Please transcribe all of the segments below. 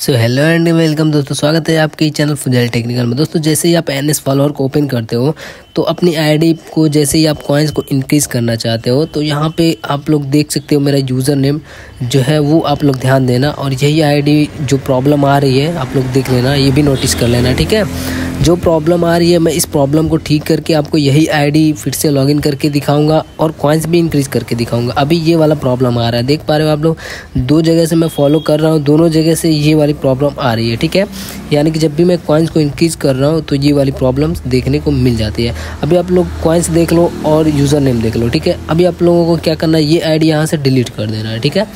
So hello and welcome दोस्तों, स्वागत है आपके चैनल फुजल टेक्निकल में। दोस्तों, जैसे ही आप एन एस फॉलोअर को ओपन करते हो तो अपनी आईडी को जैसे ही आप कॉइन्स को इंक्रीज़ करना चाहते हो तो यहाँ पे आप लोग देख सकते हो मेरा यूज़र नेम जो है, वो आप लोग ध्यान देना। और यही आईडी जो प्रॉब्लम आ रही है, आप लोग देख लेना, ये भी नोटिस कर लेना, ठीक है? जो प्रॉब्लम आ रही है, मैं इस प्रॉब्लम को ठीक करके आपको यही आईडी फिर से लॉगिन करके दिखाऊँगा और कॉइन्स भी इंक्रीज़ करके दिखाऊँगा। अभी ये वाला प्रॉब्लम आ रहा है। देख पा रहे हो आप लोग? दो जगह से मैं फॉलो कर रहा हूँ। दोनों जगह से ये वाली प्रॉब्लम आ रही है, ठीक है? यानी कि जब भी मैं कॉइन्स को इंक्रीज़ कर रहा हूँ तो ये वाली प्रॉब्लम देखने को मिल जाती है। अभी आप लोग कॉइन्स देख लो और यूज़र नेम देख लो, ठीक है? अभी आप लोगों को क्या करना है? ये आई यहाँ से डिलीट कर देना है, ठीक है?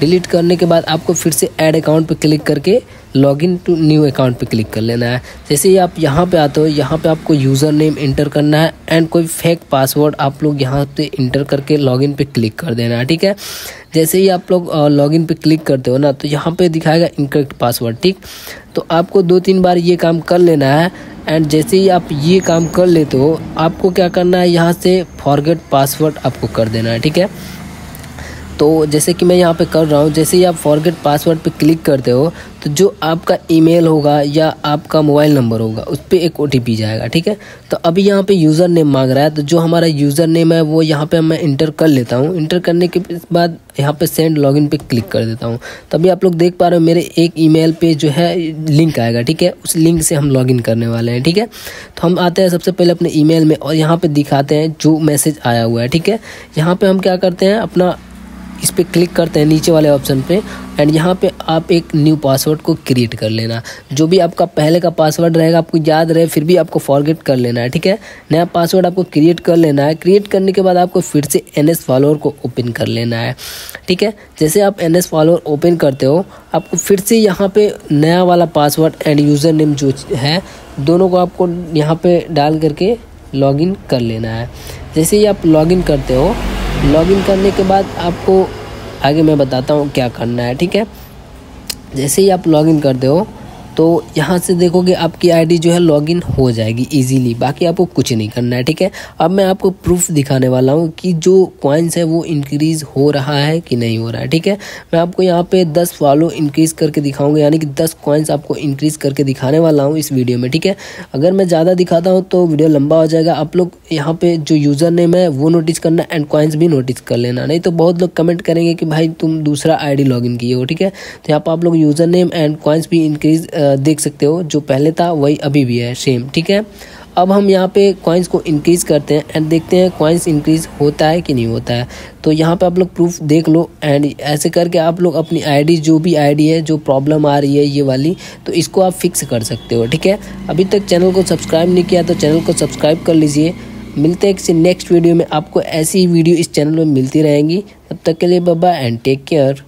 डिलीट करने के बाद आपको फिर से ऐड अकाउंट पर क्लिक करके लॉगिन टू न्यू अकाउंट पे क्लिक कर लेना है। जैसे ही आप यहाँ पे आते हो, यहाँ पे आपको यूज़र नेम इंटर करना है एंड कोई फेक पासवर्ड आप लोग यहाँ पे इंटर करके लॉगिन पे क्लिक कर देना है, ठीक है? जैसे ही आप लोग लॉगिन पे क्लिक करते हो ना तो यहाँ पे दिखाएगा इनकरेक्ट पासवर्ड ठीक? तो आपको दो तीन बार ये काम कर लेना है एंड जैसे ही आप ये काम कर लेते हो, आपको क्या करना है, यहाँ से फॉरगेट पासवर्ड आपको कर देना है, ठीक है? तो जैसे कि मैं यहाँ पे कर रहा हूँ, जैसे ही आप फॉरगेट पासवर्ड पे क्लिक करते हो तो जो आपका ईमेल होगा या आपका मोबाइल नंबर होगा, उस पर एक ओ जाएगा, ठीक है? तो अभी यहाँ पे यूज़र नेम मांग रहा है तो जो हमारा यूज़र नेम है, वो यहाँ पे मैं इंटर कर लेता हूँ। इंटर करने के बाद यहाँ पे सेंड लॉगिन पे क्लिक कर देता हूँ। तभी आप लोग देख पा रहे हो, मेरे एक ईमेल पे जो है लिंक आएगा, ठीक है? उस लिंक से हम लॉगिन करने वाले हैं, ठीक है? तो हम आते हैं सबसे पहले अपने ईमेल में और यहाँ पे दिखाते हैं जो मैसेज आया हुआ है, ठीक है? यहाँ पे हम क्या करते हैं, अपना इस पर क्लिक करते हैं नीचे वाले ऑप्शन पे एंड यहाँ पे आप एक न्यू पासवर्ड को क्रिएट कर लेना। जो भी आपका पहले का पासवर्ड रहेगा, आपको याद रहे, फिर भी आपको फॉरगेट कर लेना है, ठीक है? नया पासवर्ड आपको क्रिएट कर लेना है। क्रिएट करने के बाद आपको फिर से एन एस फॉलोअर को ओपन कर लेना है, ठीक है? जैसे आप एन एस फॉलोअर ओपन करते हो, आपको फिर से यहाँ पर नया वाला पासवर्ड एंड यूज़र नेम जो है, दोनों को आपको यहाँ पर डाल करके लॉगिन कर लेना है। जैसे ही आप लॉगिन करते हो लॉगिन करने के बाद आपको आगे मैं बताता हूँ क्या करना है, ठीक है? जैसे ही आप लॉगिन करते हो तो यहाँ से देखोगे आपकी आईडी जो है लॉगिन हो जाएगी इजीली बाकी आपको कुछ नहीं करना है, ठीक है? अब मैं आपको प्रूफ दिखाने वाला हूँ कि जो कॉइन्स है वो इंक्रीज़ हो रहा है कि नहीं हो रहा है, ठीक है? मैं आपको यहाँ पे 10 फॉलो इंक्रीज़ करके दिखाऊँगा, यानी कि 10 कॉइन्स आपको इंक्रीज़ करके दिखाने वाला हूँ इस वीडियो में, ठीक है? अगर मैं ज़्यादा दिखाता हूँ तो वीडियो लंबा हो जाएगा। आप लोग यहाँ पे जो यूज़र नेम है वो नोटिस करना एंड कॉइन्स भी नोटिस कर लेना। नहीं तो बहुत लोग कमेंट करेंगे कि भाई तुम दूसरा आई डी किए हो, ठीक है? तो यहाँ पर आप लोग यूज़र नेम एंड कॉइन्स भी इंक्रीज़ देख सकते हो, जो पहले था, वही अभी भी है सेम ठीक है? अब हम यहाँ पे कॉइन्स को इंक्रीज़ करते हैं एंड देखते हैं कॉइन्स इंक्रीज़ होता है कि नहीं होता है। तो यहाँ पे आप लोग प्रूफ देख लो एंड ऐसे करके आप लोग अपनी आईडी जो भी आईडी है, जो प्रॉब्लम आ रही है, ये वाली तो इसको आप फिक्स कर सकते हो, ठीक है? अभी तक चैनल को सब्सक्राइब नहीं किया तो चैनल को सब्सक्राइब कर लीजिए। मिलते हैं किसी नेक्स्ट वीडियो में। आपको ऐसी वीडियो इस चैनल में मिलती रहेंगी। तब तक के लिए बाबा एंड टेक केयर